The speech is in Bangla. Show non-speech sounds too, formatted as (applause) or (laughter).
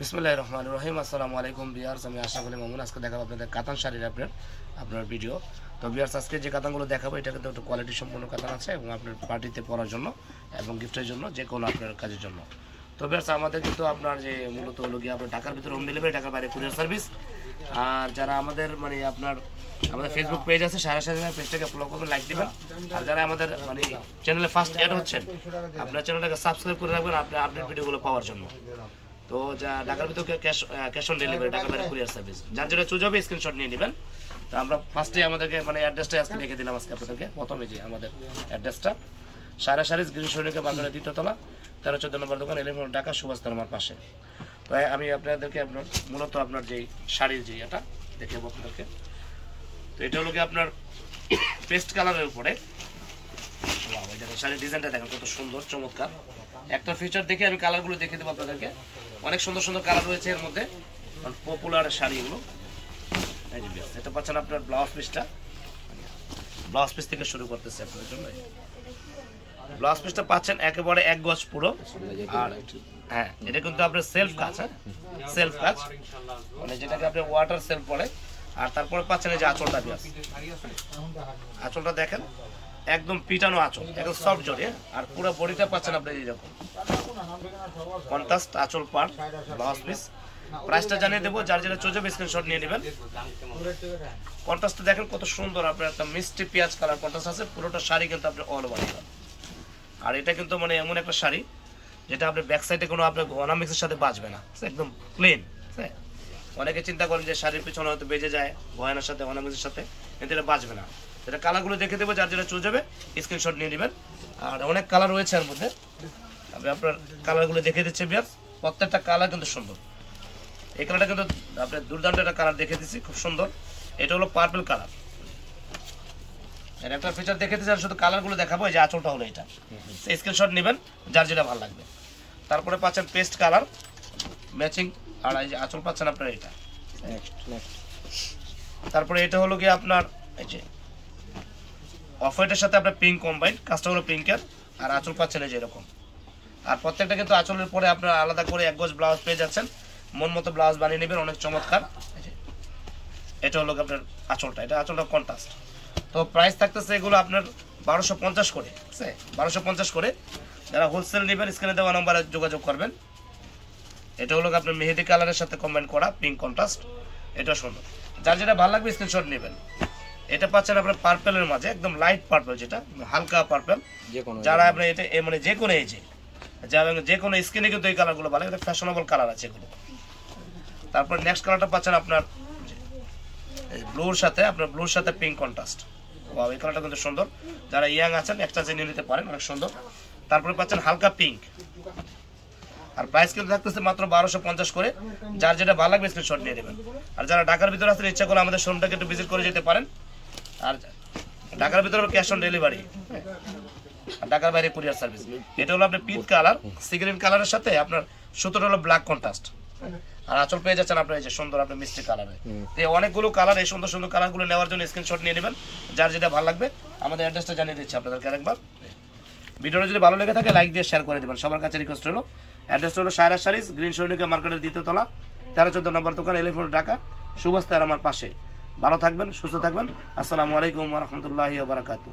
বিসমুল্লাহ রহমান রহিম। আসসালামু আলাইকুম বিয়ার্স আমি আশা করি মামুন। আজকে দেখাবো আপনাদের কাতান শাড়ির আপনার আপনার ভিডিও তো বিয়ার্স আজকে যে কাতানগুলো দেখাবো এটা কিন্তু একটু কোয়ালিটি সম্পূর্ণ কাতান আছে এবং আপনার পার্টিতে পরার জন্য এবং গিফটের জন্য যে কোনো আপনার কাজের জন্য। তো বিয়ার্স আমাদের কিন্তু আপনার যে মূলত হলো গিয়ে আপনার ঢাকার ভিতরে হোম ডেলিভারি ঢাকার বাইরে কুরিয়ার সার্ভিস আর যারা আমাদের মানে আপনার, আমাদের ফেসবুক পেজ আছে, সারা সারা পেজটাকে ফলো করবেন লাইক দিবেন। আর যারা আমাদের মানে চ্যানেলে ফার্স্ট অ্যাড হচ্ছেন, আপনার চ্যানেলটাকে সাবস্ক্রাইব করে রাখবেন, আপনার আপডেট ভিডিওগুলো পাওয়ার জন্য। তো যা ঢাকার ভিতরে cash cash on delivery Dhaka বাইরে কুরিয়ার সার্ভিস যার যেটা চুজ হবে স্ক্রিনশট নিয়ে নেবেন। তো আমরা ফার্স্টে আমাদেরকে মানে অ্যাড্রেসটা আজকে লিখে দিলাম আজকে আপনাদেরকে। প্রথমে যে আমাদের অ্যাড্রেসটা সারা সারিস গ্রিন সৈনিকের বাজারের দ্বিতীয়তলা তেরো চোদ্দ নম্বর দোকান এলিফোন ঢাকা সুভাষ আমার পাশে। তো আমি আপনাদেরকে আপনার মূলত আপনার যেই শাড়ির যে এটা দেখে আপনাদেরকে। তো এটা হলো কি আপনার (coughs) পেস্ট কালারের উপরে। শাড়ির ডিজাইনটা দেখেন কত সুন্দর চমৎকার। একটা ফিচার দেখে আমি কালারগুলো দেখে দেবো আপনাদেরকে। অনেক সুন্দর সুন্দর কালার রয়েছে এর মধ্যে। পপুলার শাড়িগুলো এটা পাচ্ছেন আপনার ব্লাউজ পিসটা ব্লাউজ পিস থেকে শুরু করতেছে আপনাদের জন্য। ব্লাউজ পিসটা পাচ্ছেন একেবারে এক গজ পুরো। আর হ্যাঁ এটা কিন্তু আপনার সেলফ কাজ হ্যাঁ? সেলফ কাজ। মানে যেটাকে আপনি ওয়াটার সেলফ পড়ে আর তারপরে পাচ্ছেন এই যে আঁচলটা বিয়াস আঁচলটা দেখেন। একদম পিটানো আঁচল, একদম সফট জড়ে আর পুরো বডিটা পাচ্ছেন আপনি এইরকম কন্ট্রাস্ট আঁচল পার্ট ব্লাউজ পিস প্রাইসটা জানিয়ে দেবো, যার যেটা চোজে স্ক্রিনশট নিয়ে নেবেন। কন্ট্রাস্টটা দেখেন কত সুন্দর, আপনার একটা মিষ্টি পেঁয়াজ কালার কন্ট্রাস্ট আছে, পুরোটা শাড়ি কিন্তু আপনি অল ওভার আর এটা কিন্তু মানে এমন একটা শাড়ি, যেটা আপনার ব্যাক সাইডে কোনো আপনার অনামিক্সের সাথে বাঁচবে না। একদম প্লেন অনেকে চিন্তা করেন যে শাড়ির পিছনে হয়তো বেজে যায়, গয়নার সাথে অনামিক্সের সাথে এটা বাজবে না। এটা কালারগুলো দেখে দেবো যার যেটা চলে যাবে স্ক্রিনশট নিয়ে নেবেন। আর অনেক কালার রয়েছে এর মধ্যে। আমি আপনার কালারগুলো দেখে দিচ্ছি বিয়ার। প্রত্যেকটা কালার কিন্তু সুন্দর। এই কালারটা কিন্তু আপনার দুর্দান্ত একটা কালার দেখে দিচ্ছি খুব সুন্দর। এটা হলো পার্পল কালারের একটা ফিচার দেখে দিচ্ছি শুধু কালারগুলো দেখাবো এই যে আঁচলটা হলো এটা। স্ক্রিনশট নেবেন যার যেটা ভালো লাগবে। তারপরে পাচ্ছেন পেস্ট কালার ম্যাচিং আর এই যে আঁচল পাচ্ছেন আপনার এটা। তারপরে এটা হলো কি আপনার এই যে অফ হোয়াইটের সাথে আপনার পিঙ্ক কম্বাইন কাজটা হলো পিঙ্কের আর আঁচল পাচ্ছেন এই যে এরকম। আর প্রত্যেকটা কিন্তু আঁচলের পরে আপনার আলাদা করে এক গজ ব্লাউজ পেয়ে যাচ্ছেন। মন মতো ব্লাউজ বানিয়ে নেবেন, অনেক চমৎকার। এটা হলো আপনার আঁচলটা, এটা আঁচলটা কন্ট্রাস্ট তো প্রাইস থাকতেছে এগুলো আপনার বারোশো পঞ্চাশ করে ঠিক বারোশো পঞ্চাশ করে। যারা হোলসেল নেবেন স্ক্রিনে দেওয়া নম্বরে যোগাযোগ করবেন। এটা হলো আপনার মেহেদি কালারের সাথে কম্বাইন করা পিঙ্ক কন্ট্রাস্ট এটা সুন্দর। যার যেটা ভালো লাগবে স্ক্রিনশট নেবেন। এটা পাচ্ছেন আপনার পার্পেলের মাঝে একদম লাইট পার্পেল যেটা হালকা পার্পেল যারা আপনার এটা মানে যে কোনো এজে যারা যে কোনো স্কিনে কিন্তু এই কালারগুলো ভালো এটা ফ্যাশনেবল কালার আছে এগুলো। তারপর নেক্সট কালারটা পাচ্ছেন আপনার ব্লুর সাথে আপনার ব্লুর সাথে পিঙ্ক কন্ট্রাস্ট ওয়াও এই কালারটা কিন্তু সুন্দর। যারা ইয়াং আছেন একটা নিয়ে নিতে পারেন অনেক সুন্দর। তারপরে পাচ্ছেন হালকা পিঙ্ক আর প্রাইস কিন্তু থাকতেছে মাত্র বারোশো পঞ্চাশ করে। যার যেটা ভালো লাগবে স্ক্রিনশট নিয়ে নেবেন। আর যারা ঢাকার ভিতরে আসতে ইচ্ছা করে আমাদের শোরুমটাকে একটু ভিজিট করে যেতে পারেন। আর ঢাকার ভিতরে ক্যাশ অন ডেলিভারি ঢাকার বাইরে কুরিয়ার সার্ভিস এটা হলো আপনার পিট কালার সিগারেট কালারের সাথে আপনার সুতোটা হলো ব্ল্যাক কন্ট্রাস্ট আর আঁচল পেয়ে যাচ্ছেন আপনার এই যে সুন্দর আপনার মিষ্টি কালারে। তো অনেকগুলো কালার, এই সুন্দর সুন্দর কালারগুলো নেওয়ার জন্য স্ক্রিনশট নিয়ে নেবেন। যার যেটা ভালো লাগবে, আমাদের অ্যাড্রেসটা জানিয়ে দিচ্ছি আপনাদেরকে আরেকবার। ভিডিওটা যদি ভালো লেগে থাকে লাইক দিয়ে শেয়ার করে দেবেন। সবার কাছে রিকোয়েস্ট হলো অ্যাড্রেস হলো সায়রা শাড়িস গ্রিন সৈনিকা মার্কেটের দ্বিতীয় তলা, তেরো চোদ্দ নম্বর দোকান এলিফোন ঢাকা, সুভাষ তার আমার পাশে। ভালো থাকবেন সুস্থ থাকবেন। আসসালামু আলাইকুম রহমতুল্লাহ বারাকাতু